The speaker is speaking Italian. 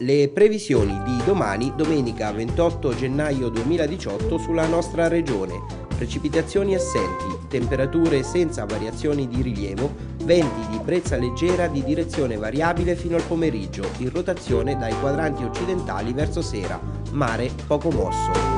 Le previsioni di domani, domenica 28 gennaio 2018, sulla nostra regione. Precipitazioni assenti, temperature senza variazioni di rilievo, venti di brezza leggera di direzione variabile fino al pomeriggio, in rotazione dai quadranti occidentali verso sera, mare poco mosso.